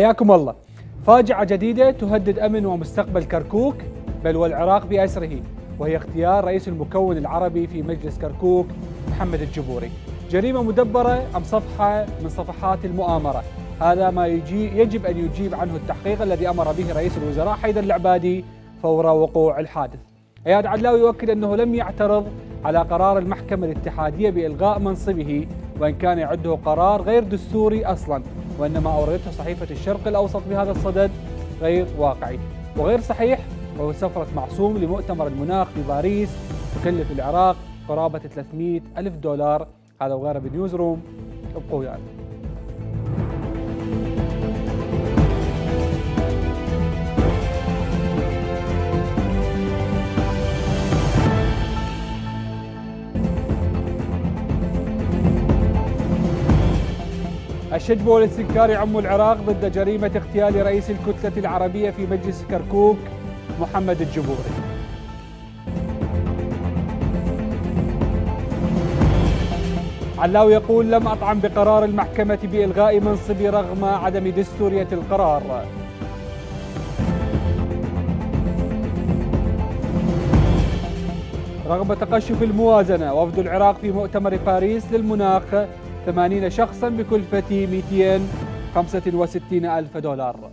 حياكم الله. فاجعة جديدة تهدد أمن ومستقبل كركوك بل والعراق بأسره وهي اغتيال رئيس المكون العربي في مجلس كركوك محمد الجبوري. جريمة مدبرة أم صفحة من صفحات المؤامرة. هذا ما يجي يجب أن يجيب عنه التحقيق الذي أمر به رئيس الوزراء حيدر العبادي فور وقوع الحادث. أياد عدلاوي يؤكد أنه لم يعترض على قرار المحكمة الاتحادية بإلغاء منصبه وإن كان يعده قرار غير دستوري أصلا. وإنما اوردته صحيفة الشرق الأوسط بهذا الصدد غير واقعي. وغير صحيح وهو سفرة معصوم لمؤتمر المناخ في باريس تكلف العراق قرابة 300 ألف دولار. هذا وغيره بنيوز روم. ابقوا ويانا. الشجب والاستنكار يعم العراق ضد جريمة اغتيال رئيس الكتلة العربية في مجلس كركوك محمد الجبوري. علاوي يقول لم أطعن بقرار المحكمة بإلغاء منصبي رغم عدم دستورية القرار. رغم تقشف الموازنة وفد العراق في مؤتمر باريس للمناخ 80 شخصا بكلفة 265 ألف دولار.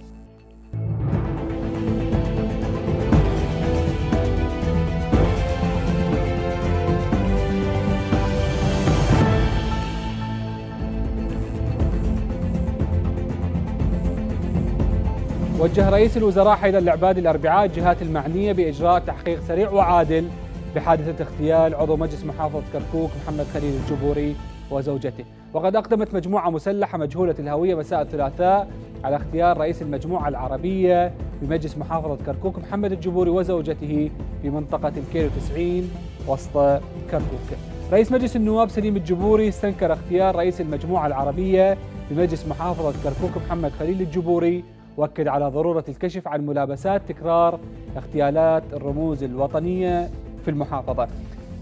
وجه رئيس الوزراء حيدر العبادي الأربعاء الجهات المعنية بإجراء تحقيق سريع وعادل بحادثة اغتيال عضو مجلس محافظة كركوك محمد خليل الجبوري وزوجته وقد أقدمت مجموعة مسلحة مجهولة الهوية مساء الثلاثاء على اختيار رئيس المجموعة العربية بمجلس محافظة كركوك محمد الجبوري وزوجته في منطقة الكيلو 90 وسط كركوك رئيس مجلس النواب سليم الجبوري استنكر اختيار رئيس المجموعة العربية بمجلس محافظة كركوك محمد خليل الجبوري وأكد على ضرورة الكشف عن ملابسات تكرار اغتيالات الرموز الوطنية في المحافظة.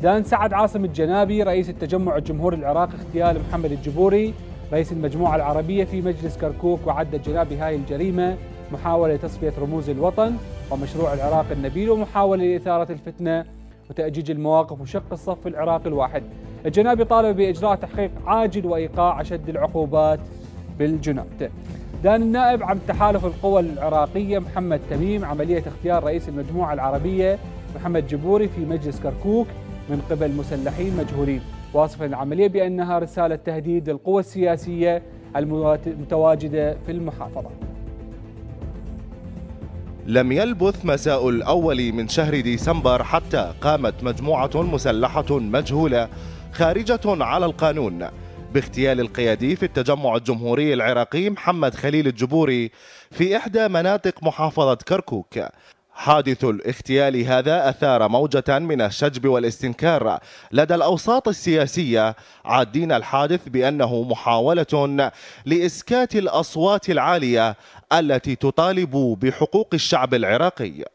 دان سعد عاصم الجنابي رئيس التجمع الجمهوري العراقي اغتيال محمد الجبوري رئيس المجموعة العربية في مجلس كركوك وعد الجنابي هاي الجريمة محاولة لتصفيه رموز الوطن ومشروع العراق النبيل ومحاولة لإثارة الفتنة وتأجيج المواقف وشق الصف العراقي الواحد. الجنابي طالب بإجراء تحقيق عاجل وإيقاع أشد العقوبات بالجنات دان النائب عن تحالف القوى العراقية محمد تميم عملية اختيار رئيس المجموعة العربية محمد جبوري في مجلس كركوك من قبل مسلحين مجهولين. واصفا العملية بأنها رسالة تهديد للقوى السياسية المتواجدة في المحافظة. لم يلبث مساء الأول من شهر ديسمبر حتى قامت مجموعة مسلحة مجهولة خارجة على القانون باغتيال القيادي في التجمع الجمهوري العراقي محمد خليل الجبوري في إحدى مناطق محافظة كركوك. حادث الاغتيال هذا أثار موجة من الشجب والاستنكار لدى الأوساط السياسية عادين الحادث بأنه محاولة لإسكات الأصوات العالية التي تطالب بحقوق الشعب العراقي.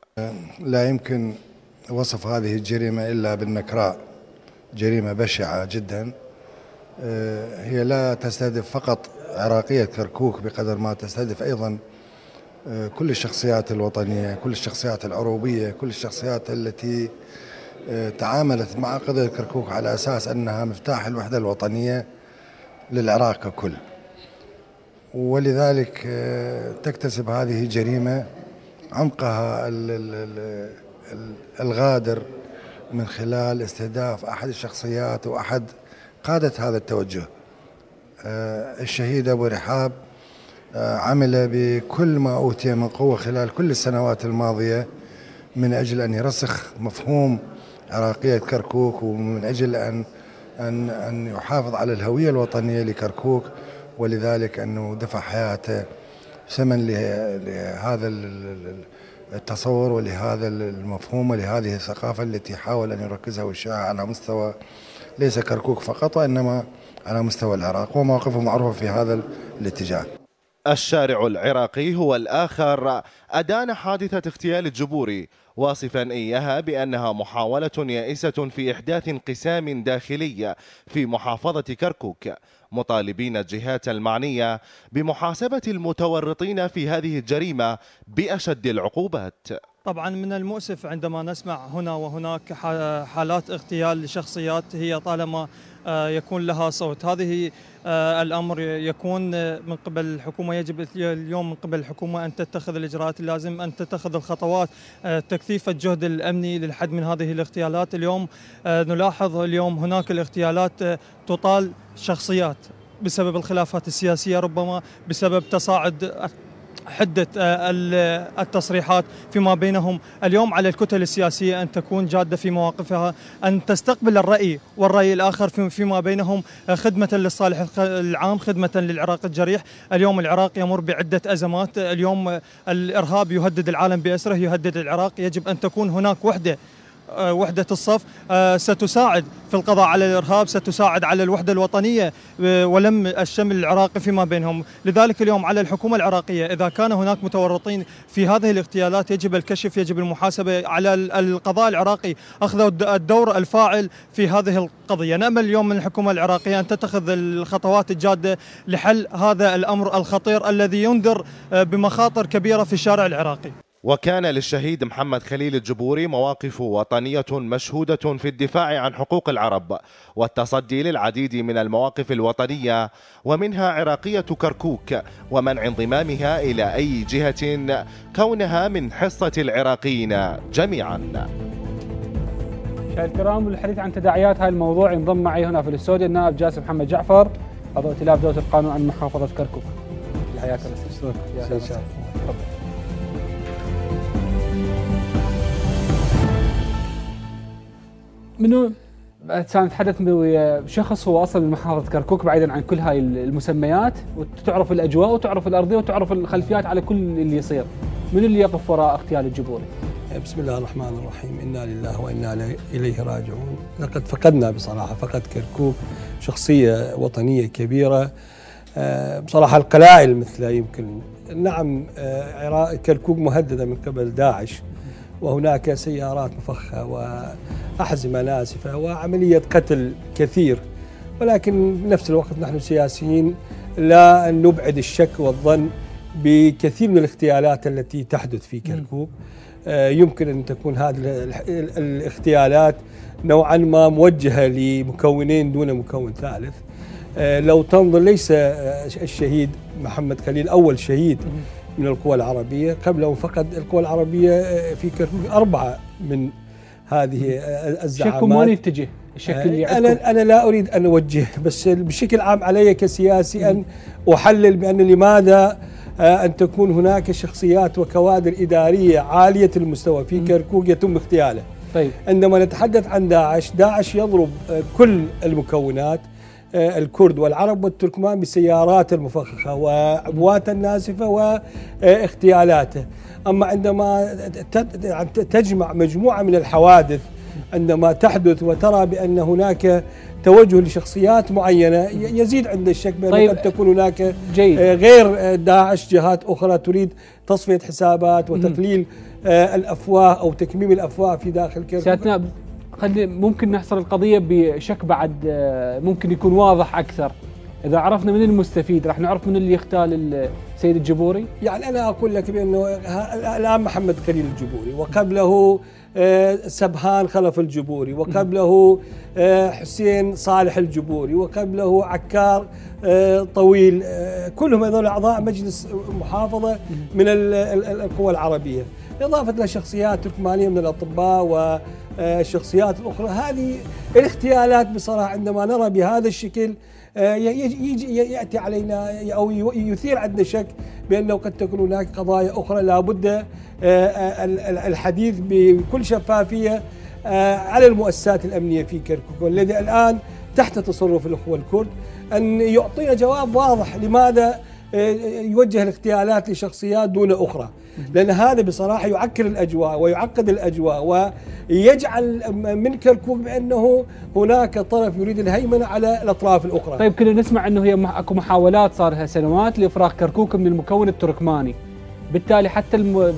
لا يمكن وصف هذه الجريمة إلا بالنكراء جريمة بشعة جدا. آه، هي لا تستهدف فقط عراقية كركوك بقدر ما تستهدف أيضا كل الشخصيات الوطنية كل الشخصيات العروبية كل الشخصيات التي آه، تعاملت مع قضية كركوك على أساس أنها مفتاح الوحدة الوطنية للعراق ككل ولذلك تكتسب هذه الجريمة عمقها الغادر من خلال استهداف أحد الشخصيات وأحد قادة هذا التوجه آه، الشهيد أبو رحاب آه، عمل بكل ما أوتي من قوة خلال كل السنوات الماضية من أجل أن يرسخ مفهوم عراقية كركوك ومن أجل أن أن أن يحافظ على الهوية الوطنية لكركوك ولذلك أنه دفع حياته ثمن لهذا التصور ولهذا المفهوم ولهذه الثقافة التي حاول أن يركزها ويشاع على مستوى ليس كركوك فقط وإنما على مستوى العراق ومواقفه معروفة في هذا الاتجاه. الشارع العراقي هو الآخر. أدان حادثة اغتيال الجبوري واصفا إياها بأنها محاولة يائسة في إحداث انقسام داخلي في محافظة كركوك. مطالبين الجهات المعنية بمحاسبة المتورطين في هذه الجريمة بأشد العقوبات. طبعا من المؤسف عندما نسمع هنا وهناك حالات اغتيال لشخصيات هي طالما يكون لها صوت. هذه آه، الأمر يكون من قبل الحكومة. يجب اليوم من قبل الحكومة أن تتخذ الإجراءات. اللازم أن تتخذ الخطوات. آه، تكثيف الجهد الأمني للحد من هذه الاغتيالات. اليوم نلاحظ اليوم هناك الاغتيالات تطال شخصيات بسبب الخلافات السياسية ربما بسبب تصاعد حدة آه، التصريحات فيما بينهم. اليوم على الكتل السياسية أن تكون جادة في مواقفها أن تستقبل الرأي والرأي الآخر فيما بينهم آه، خدمة للصالح العام خدمة للعراق الجريح. اليوم العراق يمر بعدة أزمات. اليوم الإرهاب يهدد العالم بأسره يهدد العراق. يجب أن تكون هناك وحدة آه، وحدة الصف آه، ستساعد في القضاء على الإرهاب ستساعد على الوحدة الوطنية آه، ولم الشمل العراقي فيما بينهم. لذلك اليوم على الحكومة العراقية إذا كان هناك متورطين في هذه الاغتيالات يجب الكشف يجب المحاسبة على القضاء العراقي. أخذ الدور الفاعل في هذه القضية. نأمل اليوم من الحكومة العراقية أن تتخذ الخطوات الجادة لحل هذا الأمر الخطير الذي ينذر بمخاطر كبيرة في الشارع العراقي. وكان للشهيد محمد خليل الجبوري مواقف وطنية مشهودة في الدفاع عن حقوق العرب والتصدي للعديد من المواقف الوطنية ومنها عراقية كركوك ومنع انضمامها إلى أي جهة كونها من حصة العراقيين جميعا. مشاهدينا الكرام للحديث عن تداعيات هذا الموضوع ينضم معي هنا في الاستوديو النائب جاسم محمد جعفر عضو ائتلاف دوله القانون عن محافظة كركوك. حياك الله منو؟ سنتحدث ويا شخص هو أصلا من محافظة كركوك بعيدا عن كل هاي المسميات وتعرف الأجواء وتعرف الأرضية وتعرف الخلفيات على كل اللي يصير. من اللي يقف وراء اغتيال الجبوري؟ بسم الله الرحمن الرحيم. إنا لله وإنا إليه راجعون. لقد فقدنا بصراحة فقد كركوك شخصية وطنية كبيرة. آه، بصراحة القلائل مثل يمكن. نعم آه، كركوك مهددة من قبل داعش. وهناك سيارات مفخة وأحزمة ناسفة وعملية قتل كثير. ولكن بنفس الوقت نحن سياسيين لا نبعد الشك والظن بكثير من الاغتيالات التي تحدث في كركوك. آه، يمكن أن تكون هذه الاغتيالات نوعا ما موجهة لمكونين دون مكون ثالث. آه، لو تنظر ليس آه، الشهيد محمد خليل أول شهيد. من القوى العربية قبله فقط القوى العربية آه، في كركوك أربعة من هذه آه، الزعامات. شكم وين يتجه؟ الشكل اللي آه، أنا أنا لا أريد أن أوجه بس بشكل عام علي كسياسي أن أحلل بأن لماذا أن تكون هناك شخصيات وكوادر إدارية عالية المستوى في كركوك يتم اغتياله. طيب. عندما نتحدث عن داعش داعش يضرب كل المكونات آه، الكرد والعرب والتركمان بالسيارات المفخخة وأبواتا ناسفة واغتيالاته أما عندما تجمع مجموعة من الحوادث عندما تحدث وترى بأن هناك توجه لشخصيات معينة يزيد عند الشك بأن طيب قد تكون هناك جيد. آه، غير آه، داعش جهات أخرى تريد تصفية حسابات وتقليل الأفواه أو تكميم الأفواه في داخل كركوك خلي ممكن نحصر القضية بشك بعد آه، ممكن يكون واضح أكثر. إذا عرفنا من المستفيد راح نعرف من اللي يختال السيد الجبوري؟ يعني أنا أقول لك بأنه الآن محمد خليل الجبوري وقبله آه، سبهان خلف الجبوري وقبله آه، حسين صالح الجبوري وقبله عكار طويل كلهم هذول أعضاء مجلس محافظة من القوى العربية. إضافة لشخصيات تركمانية من الأطباء و الشخصيات الأخرى. هذه الاغتيالات بصراحة عندما نرى بهذا الشكل آه، يجي يأتي علينا أو يثير عندنا شك بأنه قد تكون هناك قضايا أخرى لابد آه، آه، الحديث بكل شفافية على المؤسسات الأمنية في كركوك والذي الآن تحت تصرف الأخوة الكرد أن يعطينا جواب واضح لماذا يوجه الاغتيالات لشخصيات دون أخرى. لأن هذا بصراحة يعكر الأجواء ويعقد الأجواء ويجعل من كركوك بأنه هناك طرف يريد الهيمنة على الأطراف الأخرى. طيب كنا نسمع أنه هي أكو محاولات صار لها سنوات لإفراغ كركوك من المكون التركماني. بالتالي حتى الم...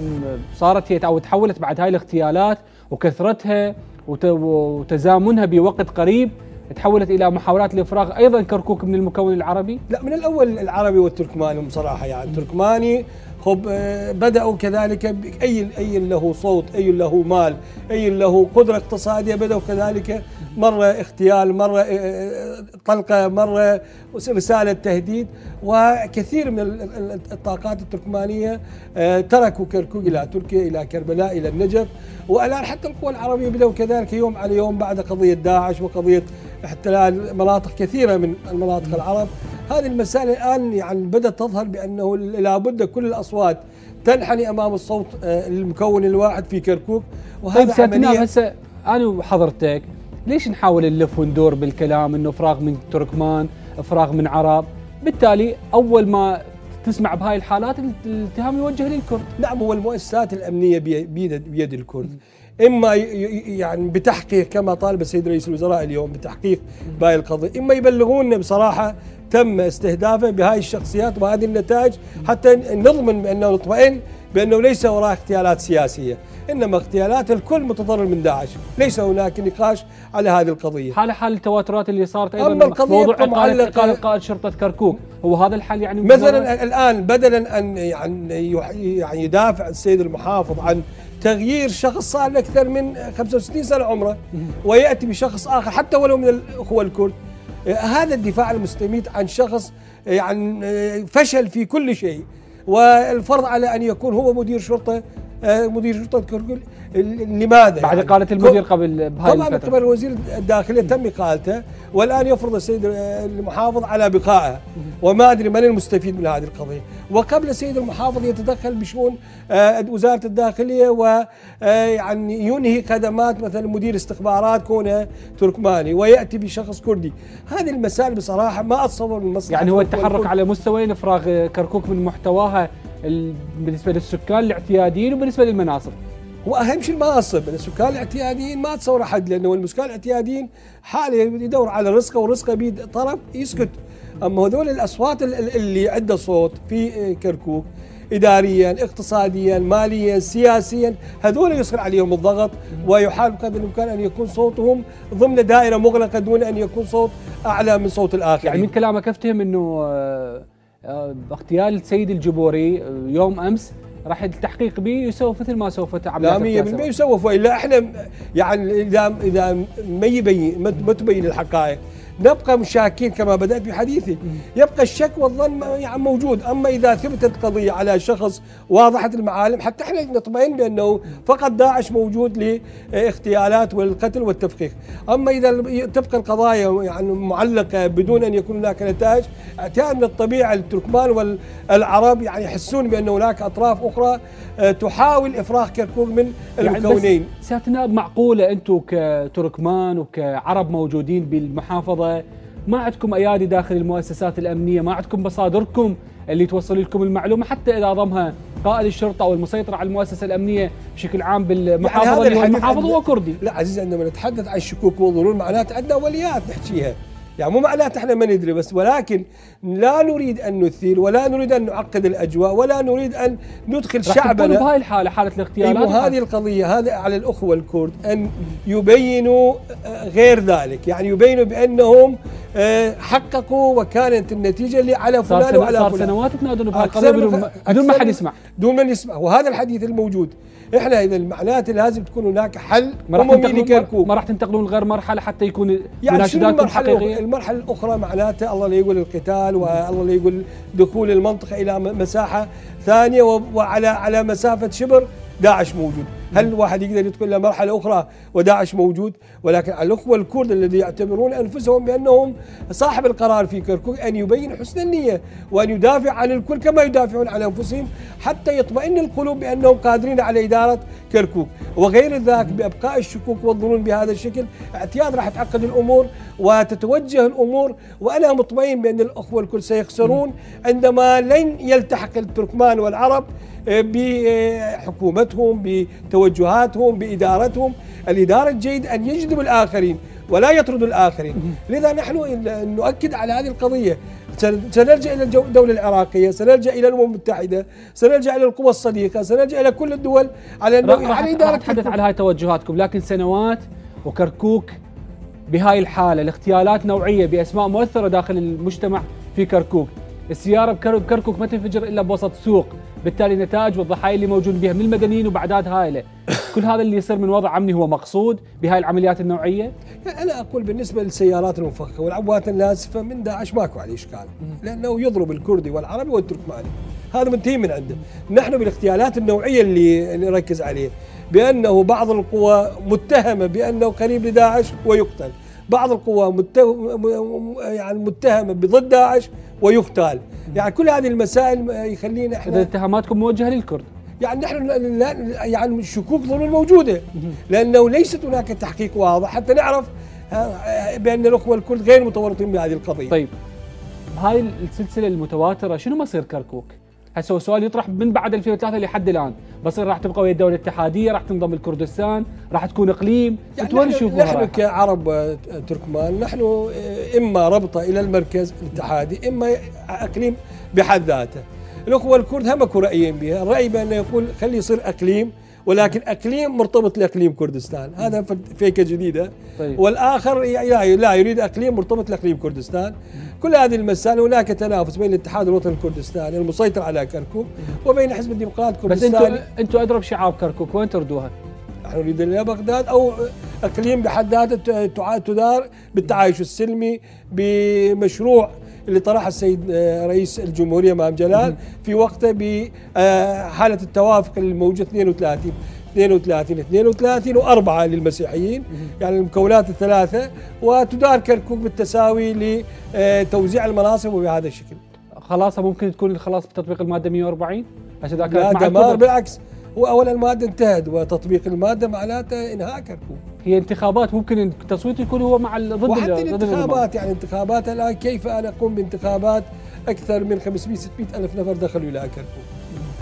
صارت هي أو تحولت بعد هاي الاغتيالات وكثرتها وت... وتزامنها بوقت قريب تحولت إلى محاولات لإفراغ أيضا كركوك من المكون العربي؟ لا من الأول العربي والتركماني بصراحة يعني. التركماني خب آه، بدأوا كذلك أي أي له صوت أي له مال أي له قدرة اقتصادية بدأوا كذلك مرة اغتيال مرة آه، آه، طلقة مرة رسالة تهديد. وكثير من الطاقات التركمانية تركوا كركوك إلى تركيا إلى كربلاء إلى النجف. والآن حتى القوى العربية بدأوا كذلك يوم على يوم بعد قضية داعش وقضية احتلال مناطق كثيرة من المناطق العرب. هذه المسائل الآن يعني بدأت تظهر بأنه لابد كل الأصوات تنحني أمام الصوت آه، المكون الواحد في كركوك. وهذا طيب عمليه هسه أنا وحضرتك ليش نحاول نلف وندور بالكلام إنه فراغ من تركمان فراغ من عرب؟ بالتالي أول ما تسمع بهاي الحالات الاتهام يوجه للكرد. نعم هو المؤسسات الأمنية بيد, بيد الكرد. إما يعني بتحقيق كما طالب السيد رئيس الوزراء اليوم بتحقيق بهاي القضية. إما يبلغونا بصراحة تم استهدافه بهاي الشخصيات وهذه النتائج حتى نضمن بأنه نطمئن بأنه ليس وراء اغتيالات سياسية إنما اغتيالات الكل متضرر من داعش. ليس هناك نقاش على هذه القضية. حال حال التواترات اللي صارت أيضا أما القضية موضوع اقاله قائد شرطة كركوك هو هذا الحل يعني مثلا الآن بدلا أن يعني يعني يدافع السيد المحافظ عن تغيير شخص صار أكثر من 65 سنة عمره ويأتي بشخص آخر حتى ولو من الأخوة الكرد. هذا الدفاع المستميت عن شخص يعني فشل في كل شيء. والفرض على أن يكون هو مدير شرطة مدير شرطة كركل لماذا؟ بعد يعني؟ اقاله المدير قبل بهاي طبعا قبل وزير الداخلية تم إقالته والآن يفرض السيد المحافظ على بقائه. وما أدري من المستفيد من هذه القضية. وقبل السيد المحافظ يتدخل بشؤون آه، وزارة الداخلية ويعني آه، ينهي خدمات مثلا مدير استخبارات كونه تركماني ويأتي بشخص كردي. هذه المسائل بصراحة ما أتصور من مصلحة يعني هو التحرك على مستويين افراغ كركوك من محتواها بالنسبة للسكان الاعتياديين وبالنسبة للمناصب. واهم شيء المناصب. السكان الاعتياديين ما تصور أحد لأنه السكان الاعتياديين حاليا يدور على رزقه ورزقه بيد طرف يسكت. أما هذول الأصوات اللي عندها صوت في كركوك اداريا اقتصاديا ماليا سياسيا هذول يصير عليهم الضغط. ويحاول بقدر الامكان أن يكون صوتهم ضمن دائرة مغلقة دون أن يكون صوت أعلى من صوت الآخر يعني من كلامك أفتهم إنه آه، اغتيال السيد الجبوري آه، يوم أمس راح التحقيق به يسوف مثل ما سوف عمليات لا 100% يسوف وإلا إحنا يعني اذا إذا ما يبين ما تبين الحقائق. نبقى مشاكين كما بدأت بحديثي. يبقى الشك والظن يعني موجود. أما إذا ثبتت قضية على شخص واضحة المعالم حتى إحنا نطمئن بأنه فقط داعش موجود لاغتيالات والقتل والتفخيخ أما إذا تبقى القضايا يعني معلقة بدون أن يكون هناك نتائج من الطبيعة التركمان والعرب يعني يحسون بأن هناك أطراف أخرى آه، تحاول إفراغ كركوك من يعني المكونين. يعني معقولة أنتم كتركمان وكعرب موجودين بالمحافظة ما عندكم أيادي داخل المؤسسات الأمنية ما عندكم مصادركم اللي توصل لكم المعلومة حتى إذا ضمها قائد الشرطة أو المسيطر على المؤسسة الأمنية بشكل عام بالمحافظة يعني هو المحافظ هو كردي. لا عزيز عندما نتحدث عن الشكوك والظنون معناته عندنا اوليات نحكيها. يعني مو معناته إحنا ما ندري بس ولكن لا نريد أن نثير ولا نريد أن نعقد الأجواء ولا نريد أن ندخل شعبنا. بهاي الحالة حالة الاغتيالات هذه القضية هذا على الأخوة الكرد أن يبينوا آه، غير ذلك. يعني يبينوا بأنهم آه، حققوا وكانت النتيجة اللي على فلان وعلى فلان. صار سنوات تنادون بهالقضية بدون ما حد يسمع. بدون ما يسمع. وهذا الحديث الموجود. إحنا إذا معناته لازم تكون هناك حل ما راح تنتقلون ما راح تنتقلون لغير مرحلة حتى يكون يعني شنو المرحلة؟ المرحلة الأخرى معناته الله لا يقول القتال والله لا يقول دخول المنطقة إلى مساحة ثانية وعلى على مسافة شبر داعش موجود. هل الواحد يقدر يدخل إلى مرحلة أخرى وداعش موجود؟ ولكن الأخوة الكرد الذي يعتبرون أنفسهم بأنهم صاحب القرار في كركوك أن يبين حسن النية وأن يدافع عن الكل كما يدافعون عن أنفسهم حتى يطمئن القلوب بأنهم قادرين على إدارة كركوك. وغير ذلك بأبقاء الشكوك والظنون بهذا الشكل اعتياد راح تعقد الأمور وتتوجه الأمور. وأنا مطمئن بأن الأخوة الكل سيخسرون عندما لن يلتحق التركمان والعرب بحكومتهم بتوجهاتهم بإدارتهم. الإدارة الجيد أن يجذب الآخرين ولا يطرد الآخرين. لذا نحن نؤكد على هذه القضية. سنلجأ إلى الدولة العراقية، سنلجأ إلى الأمم المتحدة، سنلجأ إلى القوى الصديقه، سنلجأ إلى كل الدول على على اداره نتحدث على هاي توجهاتكم، لكن سنوات وكركوك بهاي الحالة الاغتيالات نوعية بأسماء مؤثرة داخل المجتمع في كركوك. السيارة بكركوك ما تنفجر إلا بوسط سوق. بالتالي النتائج والضحايا اللي موجود بها من المدنيين وبأعداد هائلة. كل هذا اللي يصير من وضع أمني هو مقصود بهاي العمليات النوعية؟ يعني أنا أقول بالنسبة للسيارات المفخخه والعبوات الناسفه من داعش ماكو عليه إشكال. لأنه يضرب الكردي والعربي والتركماني. هذا منتهي من عنده. نحن بالاغتيالات النوعية اللي نركز عليه. بأنه بعض القوى متهمة بأنه قريب لداعش ويقتل. بعض القوى يعني متهمة بضد داعش ويقتل يعني كل هذه المسائل يخلينا إحنا اذا اتهاماتكم موجهة للكرد. يعني نحن يعني الشكوك ظل موجوده لأنه ليست هناك تحقيق واضح. حتى نعرف بأن الأخوة الكرد غير متورطين بهذه القضية. طيب. هاي السلسلة المتواترة شنو مصير كركوك؟ هسه هو سؤال يطرح من بعد 2003 لحد الآن. بس راح تبقى ويا الدولة الاتحادية راح تنضم لكردستان راح تكون إقليم. يعني وين نشوفوها نحن كعرب تركمان نحن إما ربطه إلى المركز الاتحادي إما إقليم بحد ذاته. الاخوه الكرد هم اكو رأيين بها. الرأي بانه يقول خلي يصير إقليم ولكن أقليم مرتبط لأقليم كردستان هذا فيكه جديدة طيب. والآخر لا يريد أقليم مرتبط لأقليم كردستان كل هذه المسائل هناك تنافس بين الاتحاد الوطني الكردستاني المسيطر على كركوك وبين حزب الديمقراط الكردستاني بس أنتم أنتم اضرب شعاب كركوك وين تردوها؟ نحن نريد إلى بغداد أو أقليم بحد ذاته تدار بالتعايش السلمي بمشروع اللي طرحها السيد آه، رئيس الجمهورية امام جلال في وقته بحاله آه، التوافق الموجود 32 32 32 وأربعة للمسيحيين. يعني المكونات الثلاثة وتدار كركوك بالتساوي لتوزيع المناصب وبهذا الشكل. خلاص ممكن تكون الخلاص بتطبيق المادة 140 عشان لا دمار بالعكس. هو اولا المادة انتهت وتطبيق المادة معناته انهاء كركوك هي انتخابات ممكن التصويت يكون هو مع ضد وحتى الإنتخابات. يعني انتخابات الآن كيف أنا أقوم بانتخابات أكثر من 500 600 ألف نفر دخلوا إلى كركوك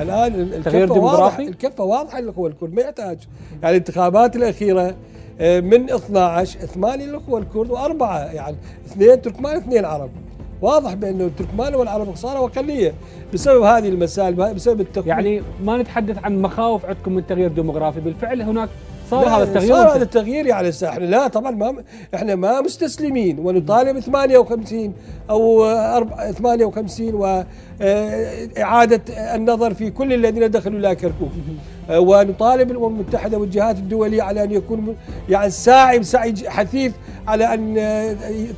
الآن الكفة واضحه الكفة واضحة الاخوه الكرد ما يحتاج. يعني الانتخابات الأخيرة آه، من 12 ثمانيه الاخوه الكرد وأربعة يعني اثنين تركمان اثنين عرب. واضح بأنه التركمان والعرب صاروا اقليه بسبب هذه المسائل بسبب التقويم. يعني ما نتحدث عن مخاوف عندكم من تغيير ديموغرافي بالفعل هناك صار هذا التغيير صار هذا التغيير يعني إحنا لا طبعا ما إحنا ما مستسلمين ونطالب 58 أو 58 واعاده النظر في كل الذين دخلوا إلى كركوك ونطالب الأمم المتحدة والجهات الدولية على أن يكون يعني ساعي سعي حثيث على أن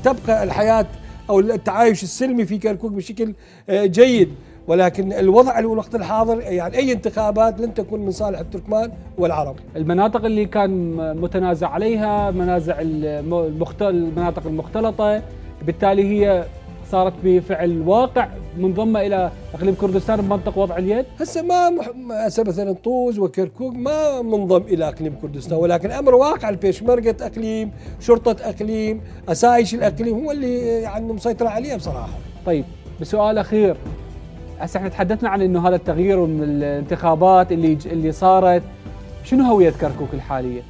تبقى الحياة أو التعايش السلمي في كركوك بشكل جيد ولكن الوضع الوقت الحاضر يعني أي انتخابات لن تكون من صالح التركمان والعرب. المناطق اللي كان متنازع عليها منازع المناطق المختلطة بالتالي هي صارت بفعل واقع منضمه إلى إقليم كردستان بمنطق وضع اليد؟ هسه ما هسه مثلا طوز وكركوك ما منضم إلى إقليم كردستان ولكن أمر واقع البيشمركة إقليم، شرطة إقليم، أسايش الإقليم هو اللي يعني مسيطر عليه بصراحة. طيب بسؤال أخير هسه إحنا تحدثنا عن إنه هذا التغيير والانتخابات اللي اللي صارت شنو هوية كركوك الحالية؟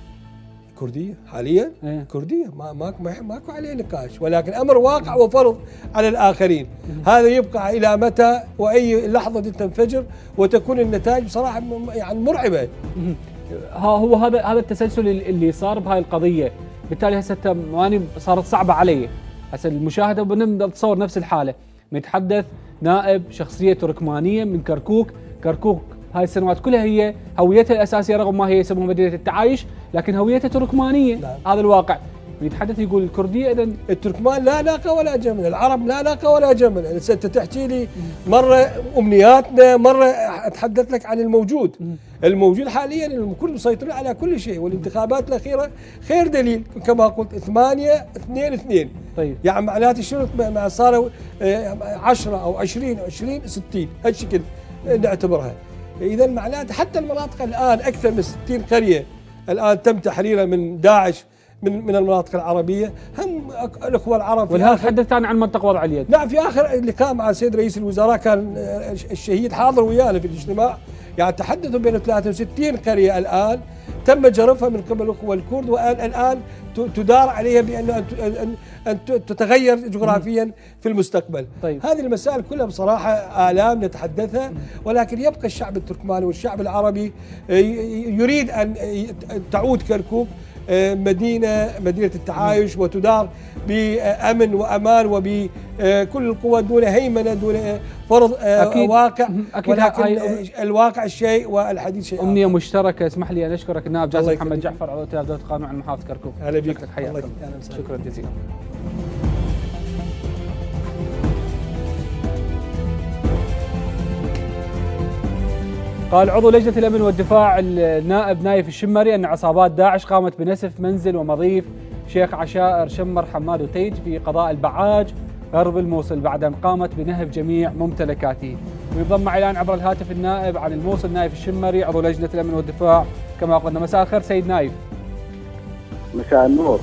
كردية حاليا إيه؟ كردية. ما ماكو ماكو عليه نقاش. ولكن أمر واقع وفرض على الآخرين. هذا يبقى إلى متى وأي لحظة تنفجر وتكون النتائج بصراحة يعني مرعبة. ها هو هذا هذا التسلسل اللي صار بهاي القضية. بالتالي هسه ماني صارت صعبة علي. هسه المشاهدة بنتصور نفس الحالة. نتحدث نائب شخصية تركمانية من كركوك. كركوك هاي السنوات كلها هي هويتها الأساسية رغم ما هي يسموها مدينة التعايش لكن هويتها تركمانيه نعم. هذا الواقع. يتحدث يقول الكردية اذا التركمان لا ناقة ولا جمل، العرب لا ناقة ولا جمل، انت تحكي لي مرة أمنياتنا، مرة أتحدث لك عن الموجود. الموجود حاليا الكل مسيطرين على كل شيء والانتخابات الأخيرة خير دليل. كما قلت 8 2 2 طيب. يعني معناته شنو؟ صاروا 10 أو 20 20 60 هالشكل نعتبرها. اذا معناته حتى المناطق الآن أكثر من 60 قرية الآن تم تحريرها من داعش من من المناطق العربية. هم الأخوة العرب ولهذا تحدثت عن منطقة وضع اليد. نعم في آخر لقاء مع السيد رئيس الوزراء كان الشهيد حاضر ويانا في الاجتماع. يعني تحدثوا بين 63 قرية الآن تم جرفها من قبل الاخوه الكرد والان الان تدار عليها بان ان ان تتغير جغرافيا في المستقبل طيب. هذه المسائل كلها بصراحة آلام نتحدثها ولكن يبقى الشعب التركماني والشعب العربي يريد ان تعود كركوك آه، مدينة مدينة التعايش وتدار بأمن وأمان وبكل القوة دون هيمنة دون فرض أكيد. واقع. أكيد. ولكن الواقع شيء والحديث شيء أمنية مشتركة. اسمح لي أن أشكرك النائب جاسم محمد جعفر عضو ائتلاف دولة القانون عن محافظة كركوك. أهلا بك شكرا جزيلا. قال عضو لجنة الأمن والدفاع النائب نايف الشمري أن عصابات داعش قامت بنسف منزل ومضيف شيخ عشائر شمر حماد وتيج في قضاء البعاج غرب الموصل بعد أن قامت بنهب جميع ممتلكاته. وينضم الآن عبر الهاتف النائب عن الموصل نايف الشمري عضو لجنة الأمن والدفاع كما قلنا مساء الخير سيد نايف. مساء النور.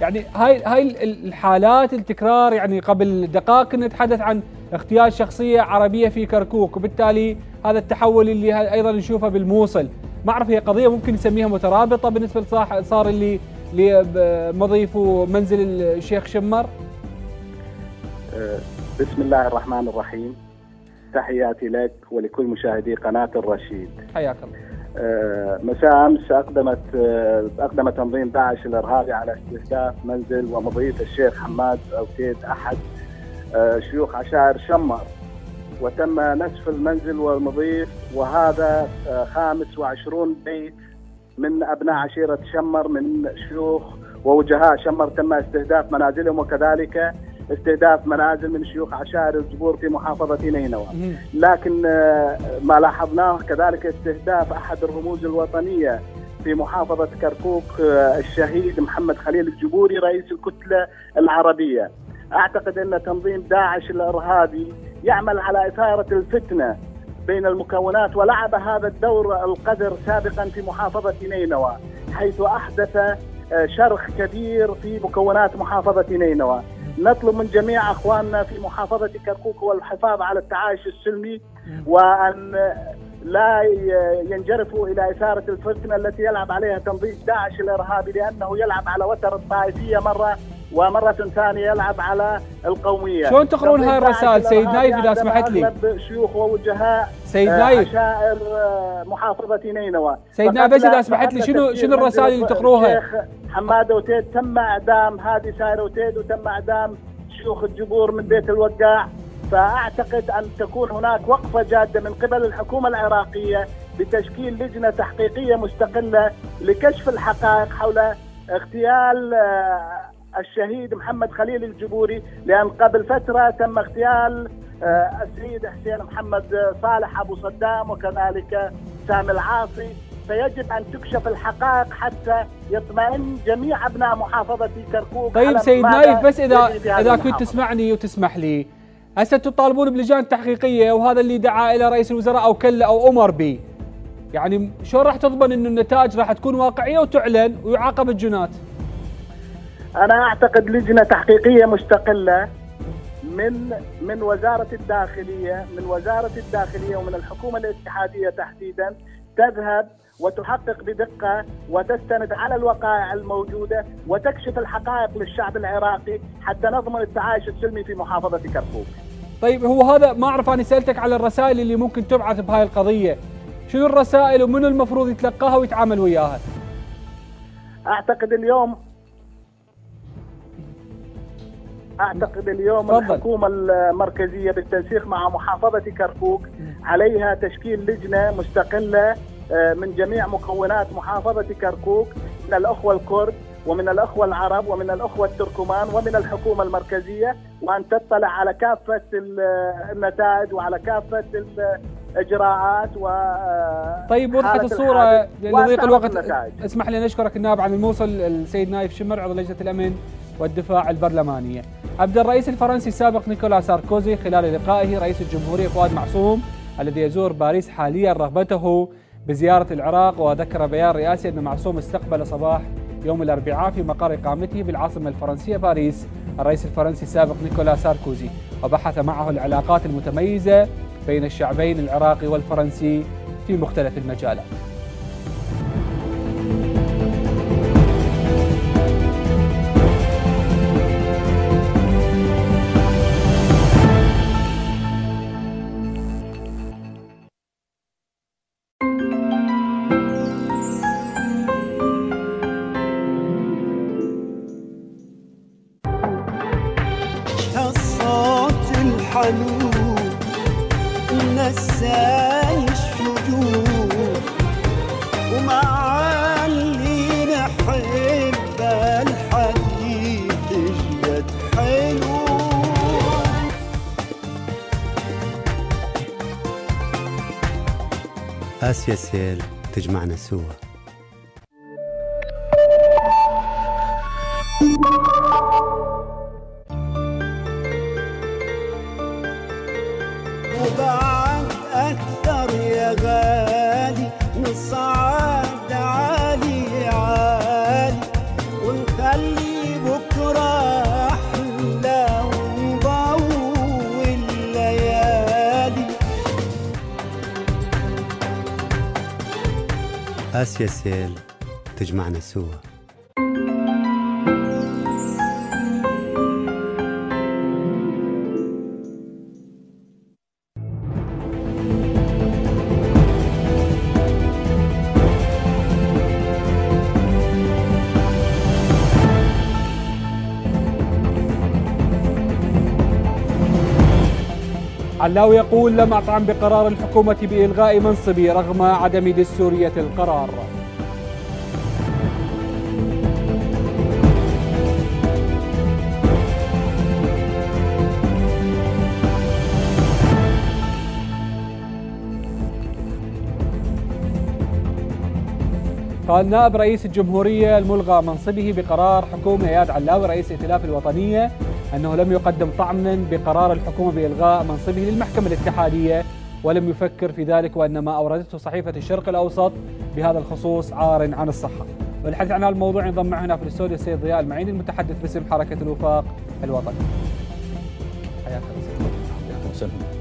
يعني هاي هاي الحالات التكرار يعني قبل دقائق نتحدث عن اغتيال شخصية عربية في كركوك وبالتالي هذا التحول اللي أيضا نشوفه بالموصل. ما أعرف هي قضية ممكن نسميها مترابطة بالنسبة لصاح صار اللي لمضيف منزل الشيخ شمر. أه، بسم الله الرحمن الرحيم. تحياتي لك ولكل مشاهدي قناة الرشيد. حياك الله. أه، مساء أمس أقدمت أه، أقدم تنظيم داعش الإرهابي على استهداف منزل ومضيف الشيخ حماد اوتيد أحد شيوخ عشائر شمر. وتم نسف المنزل والمضيف وهذا آه، خامس وعشرون بيت من أبناء عشيرة شمر من شيوخ ووجهاء شمر تم استهداف منازلهم وكذلك استهداف منازل من شيوخ عشائر الجبور في محافظة نينوى. لكن آه، ما لاحظناه كذلك استهداف أحد الرموز الوطنية في محافظة كركوك آه، الشهيد محمد خليل الجبوري رئيس الكتلة العربية. أعتقد أن تنظيم داعش الإرهابي يعمل على إثارة الفتنة بين المكونات ولعب هذا الدور القذر سابقا في محافظة نينوى حيث أحدث آه، شرخ كبير في مكونات محافظة نينوى. نطلب من جميع أخواننا في محافظة كركوك والحفاظ على التعايش السلمي وأن لا ينجرفوا إلى إثارة الفتنة التي يلعب عليها تنظيم داعش الإرهابي لأنه يلعب على وتر الطائفية مرة ومرة ثانية يلعب على القومية. شلون تقرون هاي الرسائل سيد نايف إذا سمحت لي. شيوخ ووجهاء سيد آه، نايف. عشائر آه، محافظة نينوى. سيد نايف بس إذا سمحت لي؟ شنو شنو الرسائل اللي تقروها؟ حماد وتيد تم إعدام هادي ساير وتيد وتم إعدام شيوخ الجبور من بيت الوقاع. فأعتقد أن تكون هناك وقفة جادة من قبل الحكومة العراقية بتشكيل لجنة تحقيقية مستقلة لكشف الحقائق حول اغتيال آه، الشهيد محمد خليل الجبوري لأن قبل فترة تم اغتيال آه، السيد حسين محمد صالح أبو صدام وكذلك سامي العاصي. فيجب أن تكشف الحقائق حتى يطمئن جميع أبناء محافظة كركوك طيب سيد نايف بس إذا إذا كنت تسمعني وتسمح لي هسه تطالبون بلجان تحقيقية وهذا اللي دعا إلى رئيس الوزراء أو كلا أو أمر به. يعني شلون راح تضمن إنه النتائج راح تكون واقعية وتعلن ويعاقب الجنات؟ أنا أعتقد لجنة تحقيقية مستقلة من من وزارة الداخلية من وزارة الداخلية ومن الحكومة الاتحادية تحديدا تذهب وتحقق بدقة وتستند على الوقائع الموجودة وتكشف الحقائق للشعب العراقي حتى نضمن التعايش السلمي في محافظة كركوك. طيب هو هذا ما أعرف أنا سألتك على الرسائل اللي ممكن تبعث بهاي القضية، شنو الرسائل ومنو المفروض يتلقاها ويتعامل وياها؟ أعتقد اليوم أعتقد اليوم فضل. الحكومة المركزية بالتنسيق مع محافظة كركوك عليها تشكيل لجنة مستقلة آه، من جميع مكونات محافظة كركوك من الأخوة الكرد ومن الأخوة العرب ومن الأخوة التركمان ومن الحكومة المركزية وأن تطلع على كافة النتائج وعلى كافة الاجراءات و آه، طيب وضحت الصورة لضيق الوقت. اسمح لي نشكرك النائب عن الموصل السيد نايف شمر عضو لجنة الأمن والدفاع البرلمانية. أبدى الرئيس الفرنسي السابق نيكولا ساركوزي خلال لقائه رئيس الجمهورية فؤاد معصوم الذي يزور باريس حاليا رغبته بزيارة العراق وذكر بيان رئاسي أن معصوم استقبل صباح يوم الأربعاء في مقر إقامته بالعاصمة الفرنسية باريس. الرئيس الفرنسي السابق نيكولا ساركوزي وبحث معه العلاقات المتميزة بين الشعبين العراقي والفرنسي في مختلف المجالات. ومع اللي نحب حلو آسيا سيل تجمعنا سوا. سيل تجمعنا سوا. علاوي يقول لم أطعم بقرار الحكومة بإلغاء منصبي رغم عدم دستورية القرار. قال نائب رئيس الجمهورية الملغى منصبه بقرار حكومة اياد علاوي رئيس ائتلاف الوطنية أنه لم يقدم طعنا بقرار الحكومة بإلغاء منصبه للمحكمة الاتحادية ولم يفكر في ذلك وأن ما أوردته صحيفة الشرق الأوسط بهذا الخصوص عار عن الصحة. والحديث عن هذا الموضوع ينضم معنا في الاستوديو السيد ضياء المعين المتحدث باسم حركة الوفاق الوطني. حياك الله.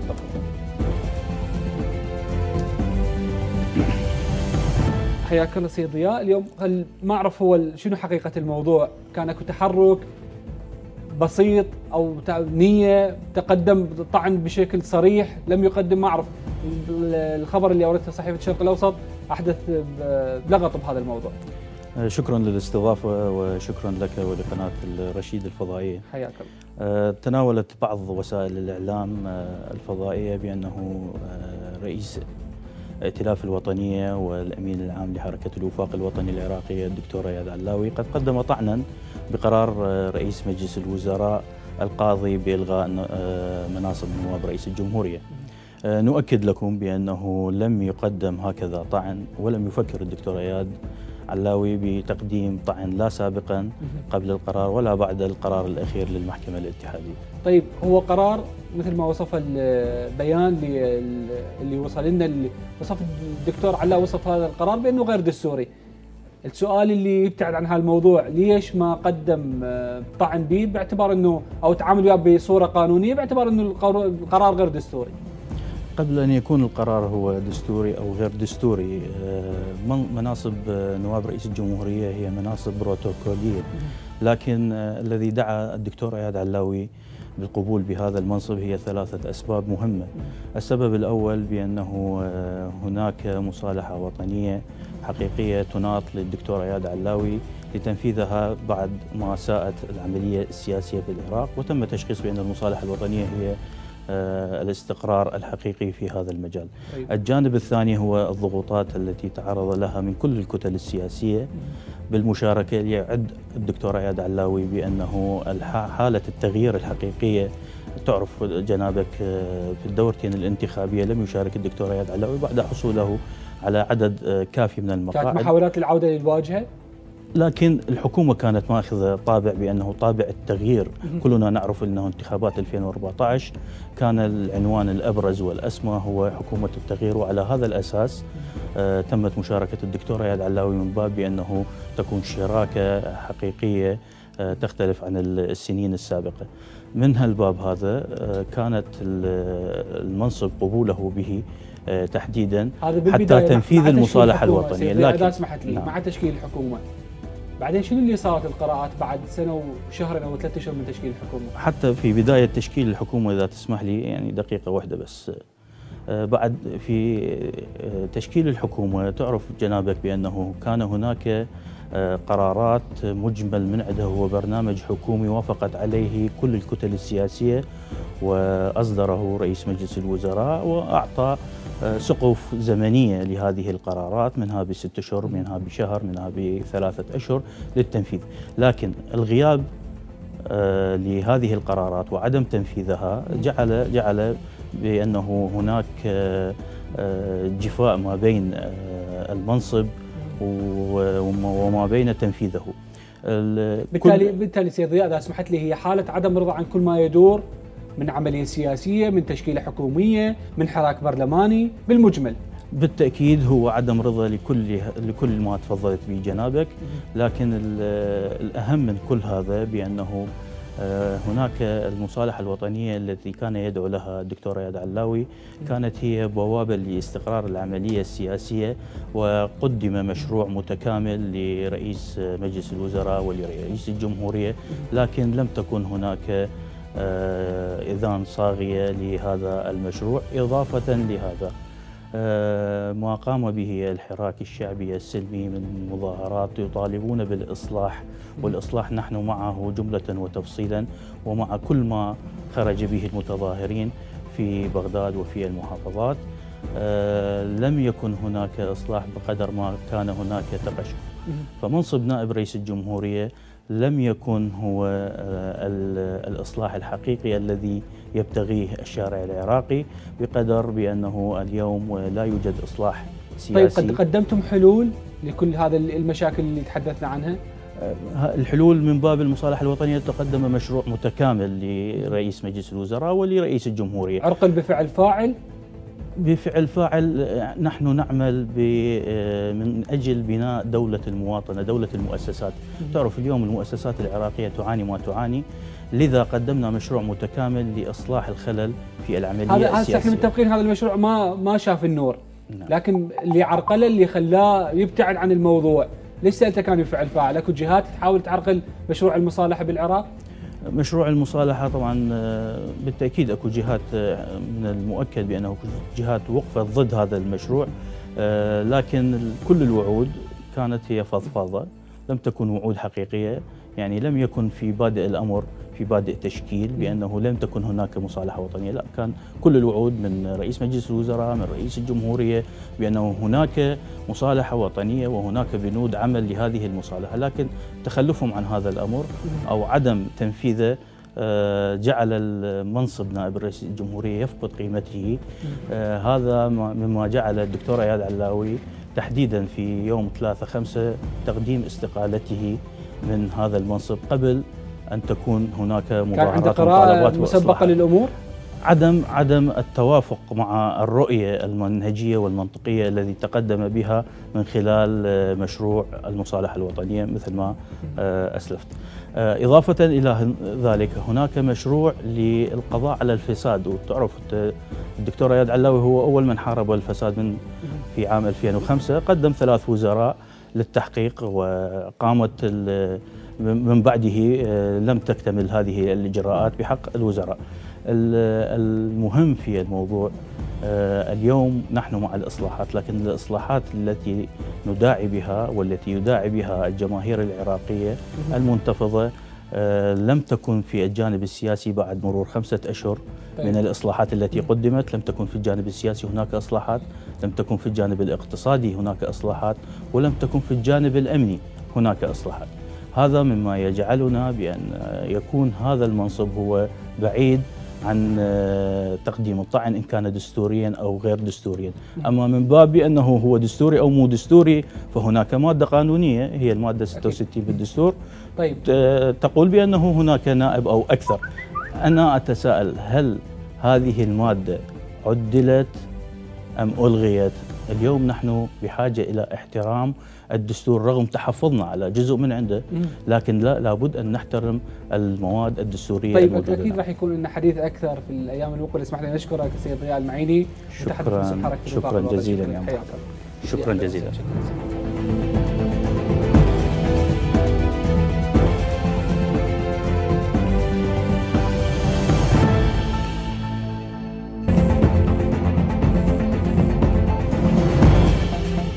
حياك الله سيد ضياء. اليوم هل ما أعرف هو شنو حقيقة الموضوع؟ كان أكو تحرك بسيط أو نية تقدم طعن بشكل صريح لم يقدم. ما أعرف. ال- الخبر اللي أوردته صحيفة الشرق الأوسط أحدث لغط بهذا الموضوع. شكرا للاستضافة وشكرا لك ولقناة الرشيد الفضائية. حياك الله. آه، تناولت بعض وسائل الإعلام آه، الفضائية بأنه رئيس ائتلاف الوطنية والأمين العام لحركة الوفاق الوطني العراقي الدكتور اياد علاوي قد قدم طعنا بقرار آه، رئيس مجلس الوزراء القاضي بإلغاء آه، مناصب نواب رئيس الجمهورية. آه، نؤكد لكم بأنه لم يقدم هكذا طعن ولم يفكر الدكتور اياد علاوي بتقديم طعن لا سابقا قبل القرار ولا بعد القرار الأخير للمحكمة الاتحادية طيب هو قرار مثل ما وصف البيان اللي, اللي وصل لنا اللي وصف الدكتور علاء وصف هذا القرار بأنه غير دستوري. السؤال اللي يبتعد عن هذا الموضوع ليش ما قدم آه، طعن به باعتبار أنه أو تعامل وياه بصورة قانونية باعتبار أنه القرار غير دستوري. قبل أن يكون القرار هو دستوري أو غير دستوري آه، من- مناصب آه، نواب رئيس الجمهورية هي مناصب بروتوكولية. لكن آه، الذي دعا الدكتور اياد علاوي بالقبول بهذا المنصب هي ثلاثة أسباب مهمة. السبب الأول بأنه هناك مصالحة وطنية حقيقية تناط للدكتور اياد علاوي لتنفيذها بعد ما ساءت العملية السياسية في العراق وتم تشخيص بأن المصالحة الوطنية هي الاستقرار الحقيقي في هذا المجال. طيب. الجانب الثاني هو الضغوطات التي تعرض لها من كل الكتل السياسية. بالمشاركة يعد الدكتور اياد علاوي بأنه حالة التغيير الحقيقية تعرف جنابك آه، في الدورتين الانتخابية. لم يشارك الدكتور اياد علاوي بعد حصوله على عدد آه، كافي من كانت المقاعد. محاولات للعوده للواجهة. لكن الحكومة كانت ماخذة طابع بأنه طابع التغيير. كلنا نعرف أنه انتخابات 2014 كان العنوان الأبرز والأسمى هو حكومة التغيير وعلى هذا الأساس آه تمت مشاركة الدكتور اياد علاوي من باب بأنه تكون شراكة حقيقية آه تختلف عن السنين السابقة. من هالباب هذا آه كانت ال- المنصب قبوله به تحديدا حتى تنفيذ سيدي، اذا لكن سمحت لي نعم. مع تشكيل الحكومة. بعدين شنو اللي صارت القراءات بعد سنة وشهرين أو ثلاثة اشهر من تشكيل الحكومة؟ حتى في بداية تشكيل الحكومة إذا تسمح لي يعني دقيقة واحدة بس آه، بعد في آه، تشكيل الحكومة تعرف جنابك بأنه كان هناك آه، قرارات مجمل من عنده هو برنامج حكومي وافقت عليه كل الكتل السياسية وأصدره رئيس مجلس الوزراء وأعطى سقف زمنية لهذه القرارات منها بست أشهر منها بشهر منها بثلاثة أشهر للتنفيذ. لكن الغياب آه، لهذه القرارات وعدم تنفيذها جعل جعل بأنه هناك آه، آه، جفاء ما بين المنصب وما بين تنفيذه. ال- بالتالي بالتالي سيد ضياء إذا سمحت لي هي حالة عدم رضا عن كل ما يدور من عملية سياسية من تشكيلة حكومية من حراك برلماني بالمجمل. بالتأكيد هو عدم رضا لكل لكل ما تفضلت به جنابك لكن ال- الأهم من كل هذا بأنه آه، هناك المصالحة الوطنية التي كان يدعو لها الدكتور اياد علاوي كانت هي بوابة لاستقرار العملية السياسية وقدم مشروع متكامل لرئيس مجلس الوزراء ولرئيس الجمهورية لكن لم تكن هناك إذان صاغية لهذا المشروع إضافة لهذا آه، ما قام به الحراك الشعبي السلمي من مظاهرات يطالبون بالإصلاح والإصلاح نحن معه جملة وتفصيلا ومع كل ما خرج به المتظاهرين في بغداد وفي المحافظات آه، لم يكن هناك إصلاح بقدر ما كان هناك تقشف. فمنصب نائب رئيس الجمهورية لم يكن هو آه، ال- الإصلاح الحقيقي الذي يبتغيه الشارع العراقي بقدر بأنه اليوم لا يوجد إصلاح طيب سياسي قد قدمتم حلول لكل هذا المشاكل اللي تحدثنا عنها؟ ها- الحلول من باب المصالحة الوطنية تقدم مشروع متكامل لرئيس مجلس الوزراء ولرئيس الجمهورية. عرقل بفعل فاعل؟ بفعل فاعل نحن نعمل آه، من أجل بناء دولة المواطنة دولة المؤسسات. تعرف اليوم المؤسسات العراقية تعاني ما تعاني. لذا قدمنا مشروع متكامل لإصلاح الخلل في العملية هذا هذا السياسية. متفقين هذا المشروع ما ما شاف النور. نعم. لكن اللي عرقله اللي خلاه يبتعد عن الموضوع. ليش سالته كان بفعل فاعل؟ أكو جهات تحاول تعرقل مشروع المصالحة بالعراق؟ مشروع المصالحة طبعا آه، بالتأكيد أكو جهات آه، من المؤكد بأنه جهات وقفت ضد هذا المشروع آه، لكن كل الوعود كانت هي فضفاضة لم تكن وعود حقيقية. يعني لم يكن في بادئ الأمر في بادئ تشكيل بأنه لم تكن هناك مصالحة وطنية. لا كان كل الوعود من رئيس مجلس الوزراء من رئيس الجمهورية بأنه هناك مصالحة وطنية وهناك بنود عمل لهذه المصالحة. لكن تخلفهم عن هذا الأمر أو عدم تنفيذه آه، جعل المنصب نائب رئيس الجمهورية يفقد قيمته. آه، هذا ما- مما جعل الدكتور اياد علاوي تحديدا في يوم 3 5 تقديم استقالته. من هذا المنصب قبل أن تكون هناك مظاهرات ومطالبات مسبقه. للأمور؟ عدم عدم التوافق مع الرؤية المنهجية والمنطقية الذي تقدم بها من خلال آه، مشروع المصالحة الوطنية مثل ما آه، أسلفت. آه، إضافة إلى هن- ذلك هناك مشروع للقضاء على الفساد. وتعرف الدكتور اياد علاوي هو أول من حارب الفساد من في عام 2005 قدم ثلاث وزراء. للتحقيق وقامت من بعده آه، لم تكتمل هذه الإجراءات بحق الوزراء. ال- المهم في الموضوع آه، اليوم نحن مع الإصلاحات لكن الإصلاحات التي نداعي بها والتي يداعي بها الجماهير العراقية المنتفضة لم تكن في الجانب السياسي بعد مرور خمسة أشهر طيب. من الإصلاحات التي قدمت. لم تكن في الجانب السياسي هناك إصلاحات. لم تكن في الجانب الاقتصادي هناك إصلاحات. ولم تكن في الجانب الأمني هناك إصلاحات. هذا مما يجعلنا بأن يكون هذا المنصب هو بعيد عن آه، تقديم الطعن إن كان دستوريا أو غير دستوريا. أما من باب أنه هو دستوري أو مو دستوري فهناك مادة قانونية هي المادة 66 بالدستور. طيب. ت- تقول بأنه هناك نائب أو أكثر. أنا أتساءل هل هذه المادة عدلت أم ألغيت؟ اليوم نحن بحاجة إلى احترام الدستور رغم تحفظنا على جزء من عنده لكن لا لابد أن نحترم المواد الدستورية طيب الموجودة أكيد راح يكون لنا حديث أكثر في الأيام المقبله اسمح لي نشكرك السيد ضياء المعيني شكراً. شكراً. جزيلاً يا محمد. الله. شكرا جزيلا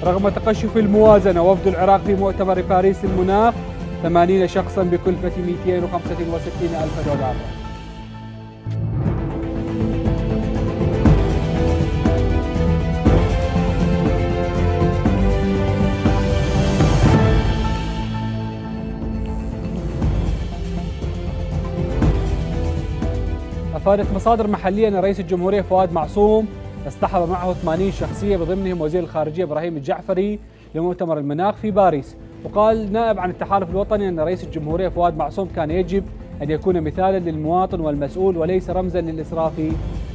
رغم تقشف الموازنة وفد العراق في مؤتمر باريس المناخ 80 شخصا بكلفة 265 ألف دولار. أفادت مصادر محلية أن رئيس الجمهورية فؤاد معصوم اصطحب معه 80 شخصية بضمنهم وزير الخارجية إبراهيم الجعفري لمؤتمر المناخ في باريس. وقال نائب عن التحالف الوطني أن رئيس الجمهورية فؤاد معصوم كان يجب أن يكون مثالا للمواطن والمسؤول وليس رمزا للإسراف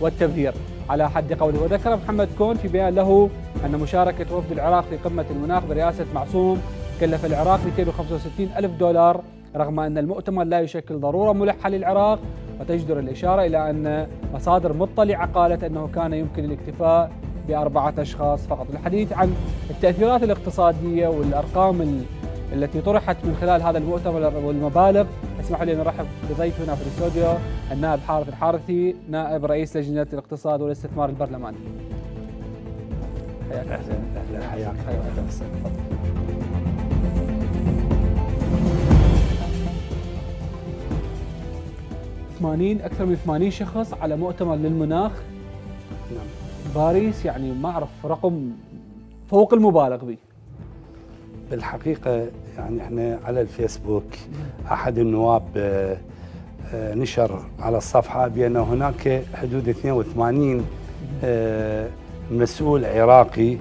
والتبذير. على حد قوله. وذكر محمد كون في بيان له أن مشاركة وفد العراق في قمة المناخ برئاسة معصوم كلف العراق 265 ألف دولار رغم أن المؤتمر لا يشكل ضرورة ملحة للعراق وتجدر الإشارة إلى أن مصادر مطلعة قالت أنه كان يمكن الاكتفاء بأربعة أشخاص فقط. الحديث عن التأثيرات الاقتصادية والأرقام التي طرحت من خلال هذا المؤتمر والمبالغ اسمحوا لي أن أرحب بضيفنا في الاستوديو النائب حارث الحارثي نائب رئيس لجنة الاقتصاد والاستثمار البرلماني. حياك أهلا أهلا حياك حياك 80 أكثر من 80 شخص على مؤتمر للمناخ. نعم. باريس يعني ما أعرف رقم فوق المبالغ به. بالحقيقة يعني إحنا على الفيسبوك أحد النواب آه، آه، نشر على الصفحة بأن هناك حدود 82 آه، مسؤول عراقي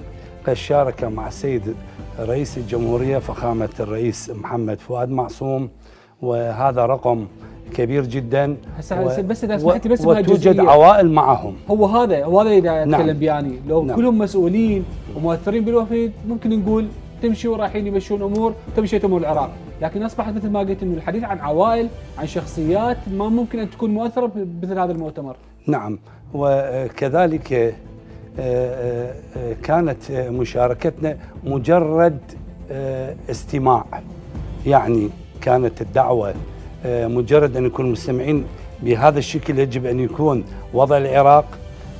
قد شارك مع السيد رئيس الجمهورية فخامة الرئيس محمد فؤاد معصوم وهذا رقم كبير جدا. هسه بس إذا سمحت بس وتوجد عوائل معهم. هو هذا هو هذا إذا نعم. أتكلم بياني. لو نعم. كلهم مسؤولين ومؤثرين بالوفد ممكن نقول تمشي ورايحين يمشون أمور تمشي امور العراق. لكن أصبحت مثل ما قلت إنه الحديث عن عوائل عن شخصيات ما ممكن أن تكون مؤثرة بمثل هذا المؤتمر. نعم. وكذلك آه، آه، آه، كانت مشاركتنا مجرد استماع. يعني كانت الدعوة مجرد أن يكون مستمعين بهذا الشكل يجب أن يكون وضع العراق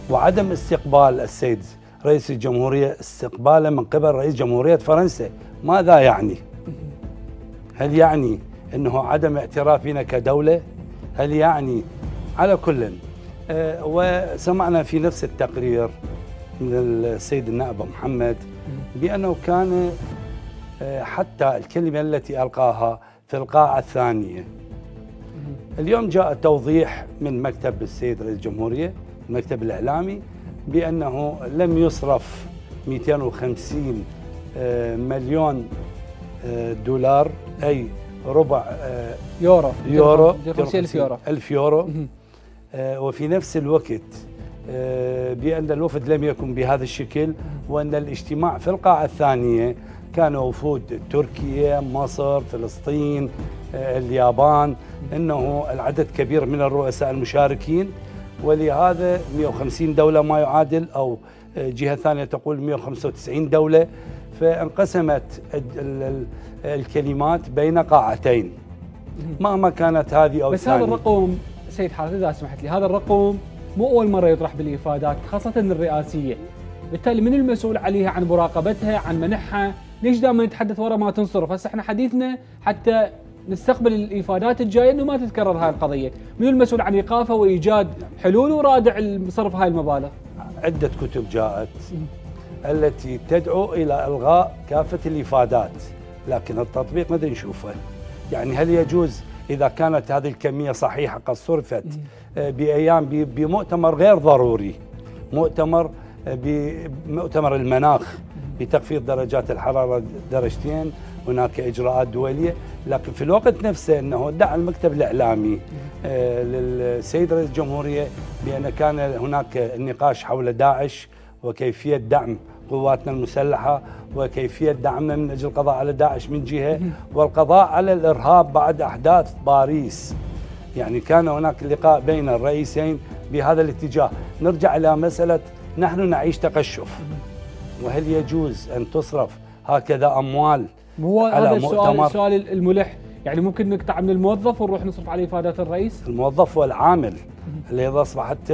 وعدم استقبال السيد رئيس الجمهورية استقباله من قبل رئيس جمهورية فرنسا ماذا يعني؟ هل يعني أنه عدم اعترافنا كدولة؟ هل يعني على كل آه وسمعنا في نفس التقرير من السيد النائب محمد بأنه كان آه حتى الكلمة التي ألقاها في القاعة الثانية اليوم جاء توضيح من مكتب السيد رئيس الجمهورية المكتب الإعلامي بأنه لم يصرف 250 آه، مليون آه، دولار أي ربع آه، يورو يورو يورو. ألف يورو. وفي نفس الوقت بأن الوفد لم يكن بهذا الشكل وأن الاجتماع في القاعة الثانية كان وفود تركيا مصر فلسطين اليابان إنه العدد كبير من الرؤساء المشاركين ولهذا 150 دولة ما يعادل أو جهة ثانية تقول 195 دولة. فانقسمت الكلمات بين قاعتين. مهما كانت هذه أو بس هذا الرقم سيد حارث إذا سمحت لي هذا الرقم مو أول مرة يطرح بالإفادات خاصة الرئاسية. بالتالي من المسؤول عليها عن مراقبتها عن منحها؟ ليش دائما نتحدث ورا ما تنصرف؟ هسه إحنا حديثنا حتى نستقبل الإفادات الجاية إنه ما تتكرر هاي القضية، من المسؤول عن ايقافها وإيجاد حلول ورادع صرف هاي المبالغ؟ عدة كتب جاءت التي تدعو إلى إلغاء كافة الإفادات، لكن التطبيق ماذا نشوفه؟ يعني هل يجوز إذا كانت هذه الكمية صحيحة قد صرفت آه، بأيام بمؤتمر غير ضروري، مؤتمر آه، بمؤتمر المناخ بتخفيض درجات الحرارة درجتين هناك إجراءات دولية لكن في الوقت نفسه إنه دعا المكتب الإعلامي آه، للسيد رئيس الجمهورية بأن كان هناك نقاش حول داعش وكيفية دعم قواتنا المسلحة وكيفية دعمنا من أجل القضاء على داعش من جهة والقضاء على الإرهاب بعد أحداث باريس. يعني كان هناك لقاء بين الرئيسين بهذا الاتجاه. نرجع إلى مسألة نحن نعيش تقشف. وهل يجوز أن تصرف هكذا أموال هو هذا السؤال السؤال الملح. يعني ممكن نقطع من الموظف ونروح نصرف عليه افادات الرئيس؟ الموظف والعامل الذي أصبحت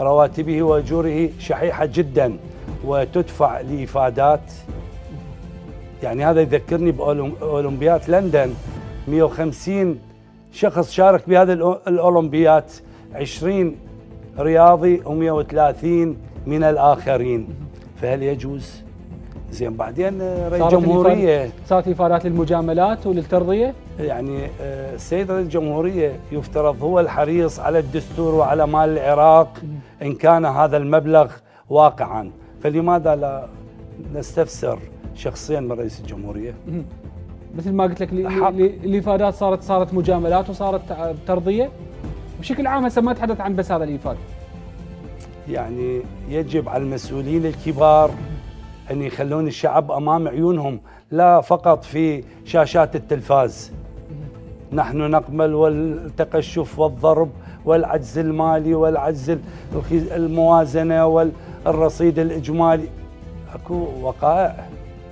رواتبه وأجوره شحيحة جدا وتدفع لإفادات. يعني هذا يذكرني باولمبياد لندن. 150 شخص شارك بهذه الأولمبيات. 20 رياضي و130 من الآخرين. فهل يجوز زين بعدين آه، رئيس الجمهوريه صارت ايفادات للمجاملات وللترضية؟ يعني آه، السيد رئيس الجمهوريه يفترض هو الحريص على الدستور وعلى مال العراق إن كان هذا المبلغ واقعا. فلماذا لا نستفسر شخصيا من رئيس الجمهورية؟ مثل ما قلت لك ال- حق. ال- الايفادات صارت صارت مجاملات وصارت ت- ترضية؟ بشكل عام هسه ما تحدث عن بس هذا الايفاد يعني يجب على المسؤولين الكبار أن يخلون الشعب أمام عيونهم لا فقط في شاشات التلفاز. نحن نقبل والتقشف والضرب والعجز المالي والعجز الموازنة والرصيد الإجمالي. أكو وقائع.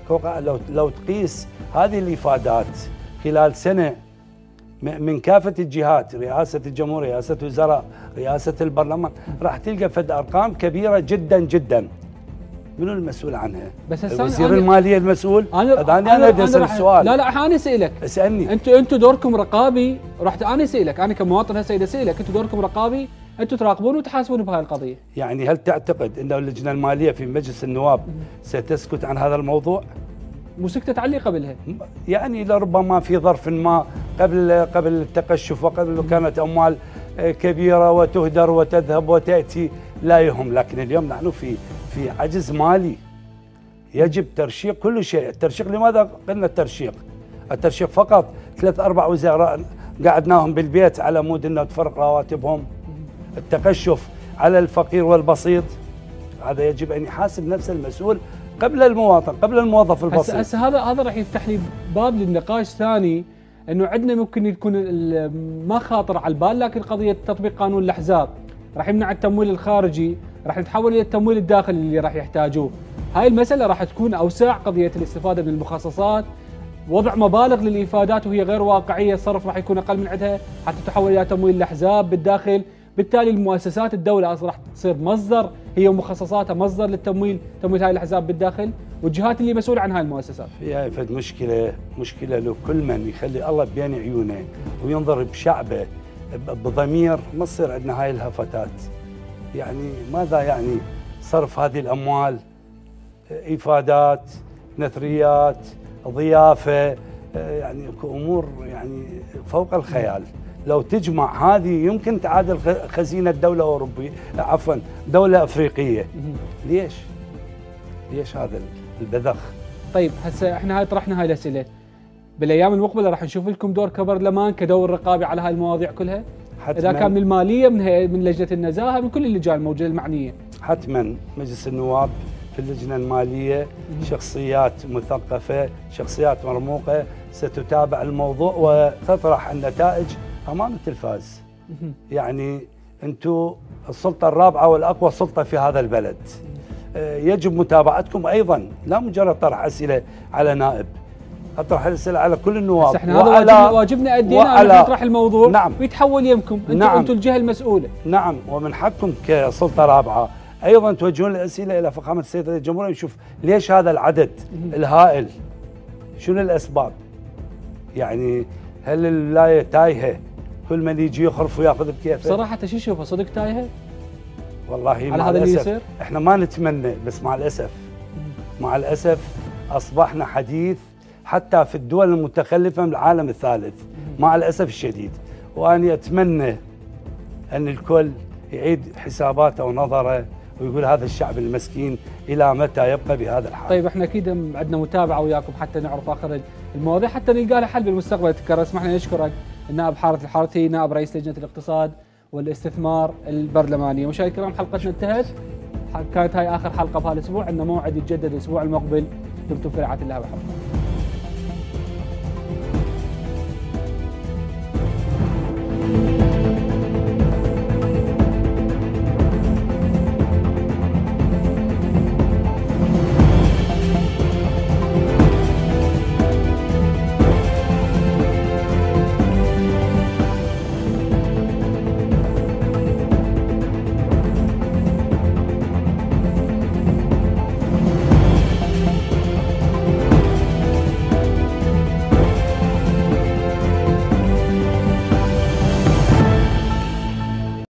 وقائع. لو لو تقيس هذه الإفادات خلال سنة م- من كافة الجهات رئاسة الجمهوريه رئاسة وزراء رئاسة البرلمان راح تلقى فد أرقام كبيرة جدا جدا. منو المسؤول عنها؟ بس هسه وزير أنا- المالية المسؤول؟ أنا أنا أنا بدي اسال السؤال. لا لا أنا أسألك. اسألني. أنتوا أنتوا دوركم رقابي رحت أنا أسألك أنا كمواطن هسه أسألك أنتوا دوركم رقابي أنتوا تراقبون وتحاسبون بهاي القضية. يعني هل تعتقد إن اللجنة المالية في مجلس النواب ستسكت عن هذا الموضوع؟ وسكتت علي قبلها. يعني لربما في ظرف ما قبل قبل التقشف وقبل كانت أموال آه، كبيرة وتهدر وتذهب وتأتي لا يهم. لكن اليوم نحن في في عجز مالي. يجب ترشيق كل شيء. الترشيق لماذا قلنا الترشيق؟ الترشيق فقط. ثلاث أربع وزراء قعدناهم بالبيت على مود إنه تفرق رواتبهم. التقشف على الفقير والبسيط. هذا يجب أن يحاسب نفسه المسؤول قبل المواطن قبل الموظف البسيط. هسه هذا هذا راح يفتح لي باب للنقاش ثاني إنه عندنا ممكن يكون ما خاطر على البال لكن قضية تطبيق قانون الأحزاب. راح يمنع التمويل الخارجي. راح نتحول إلى التمويل الداخلي اللي راح يحتاجوه. هاي المسألة راح تكون أوسع. قضية الاستفادة من المخصصات وضع مبالغ للإفادات وهي غير واقعية. الصرف راح يكون أقل من عندها حتى تحول إلى تمويل الأحزاب بالداخل. بالتالي المؤسسات الدولة راح تصير مصدر هي ومخصصاتها مصدر للتمويل تمويل هاي الأحزاب بالداخل. والجهات اللي مسؤولة عن هاي المؤسسات. في فد مشكلة مشكلة لو كل من يخلي الله بين عيونه وينظر بشعبه بضمير ما تصير عندنا هاي الهفتات. يعني ماذا يعني صرف هذه الأموال؟ إفادات نثريات ضيافة يعني أمور يعني فوق الخيال. لو تجمع هذه يمكن تعادل خزينة دولة أوروبية عفوا دولة أفريقية. ليش؟ ليش هذا البذخ؟ طيب هسه إحنا هاي طرحنا هاي الأسئلة. بالأيام المقبلة راح نشوف لكم دور كبرلمان كدور رقابي على هاي المواضيع كلها. حتماً- كان من المالية من من لجنة النزاهة من كل اللجان الموجودة المعنية. حتما. مجلس النواب في اللجنة المالية شخصيات مثقفة، شخصيات مرموقة. ستتابع الموضوع وتطرح النتائج أمام التلفاز. يعني أنتم السلطة الرابعة والأقوى سلطة في هذا البلد. آه، يجب متابعتكم أيضا. لا مجرد طرح أسئلة على نائب. اطرح الاسئله على كل النواب. بس إحنا هذا واجبنا, ادينا ان نطرح الموضوع نعم. ويتحول يمكم. أنتم نعم. أنتم الجهة المسؤولة. نعم. ومن حقكم كسلطة رابعة. أيضا توجهون الأسئلة إلى فخامة السيد رئيس الجمهوريه نشوف ليش هذا العدد الهائل؟ شنو الأسباب؟ يعني هل الولاية تايهة؟ كل من يجي يخرف ويأخذ بكيفه؟ صراحة شو تشوفه؟ صدق تايهة؟ والله على مع هذا اللي الأسف. يصير؟ إحنا ما نتمنى بس مع الأسف. مع الأسف أصبحنا حديث حتى في الدول المتخلفة من العالم الثالث. مع الأسف الشديد. وأني أتمنى أن الكل يعيد حساباته ونظره ويقول هذا الشعب المسكين إلى متى يبقى بهذا الحال. طيب إحنا أكيد عندنا متابعة وياكم حتى نعرف آخر المواضيع. حتى نلقى لها حل بالمستقبل. تكرر أسمح لنا نشكرك النائب حارث الحارثي نائب رئيس لجنة الاقتصاد والاستثمار البرلمانية. مشاهدينا الكرام حلقتنا انتهت. كانت هاي آخر حلقة في هذا الأسبوع. عندنا موعد يتجدد الأسبوع المقبل. دمتم في رعاية الله وحفظه.